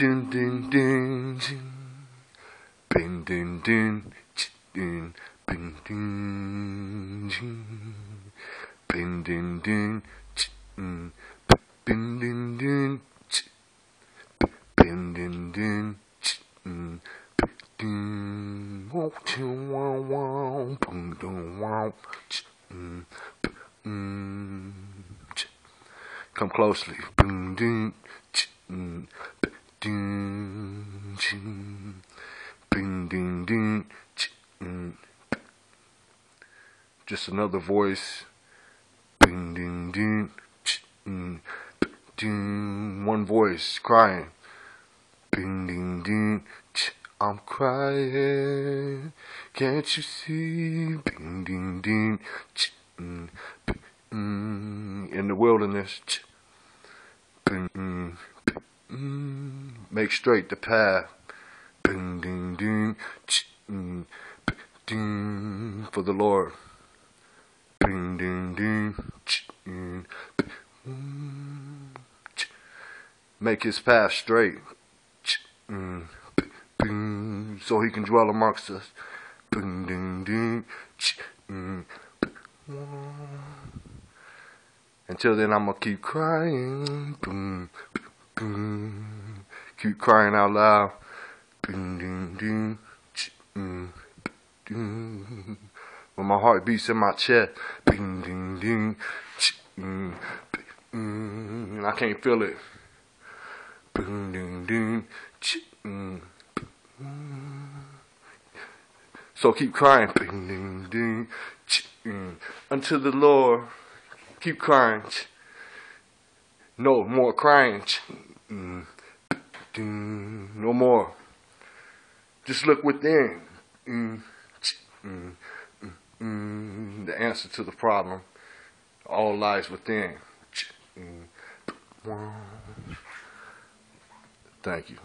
dun dun dun dun. Dun dun dun dun. Dun dun dun. Dun dun dun dun. Dun dun dun. Dun dun dun. Dun. Dun. Wow, wow, wow. Wow. Dun. Dun. Come closely. Boom, dun. Ding, ding, ding. Just another voice. Ding, ding, ding. Dun. Ding. One voice crying. Ding, ding, ding. I'm crying. Can't you see? Ding, ding, ding. In the wilderness. Make straight the path. Ding, ding, ding. Mm, ding. For the Lord. Ding, ding, ding. Mm, mm, make his path straight so he can dwell amongst us. Ding, ding, ding. Mm. Until then, I'm gonna keep crying. Keep crying out loud. Mm. When my heart beats in my chest. Mm. And I can't feel it. Mm. So keep crying, mm. until the Lord. Keep crying. No more crying. Mm. No more. Just look within. Mm. The answer to the problem all lies within. Thank you.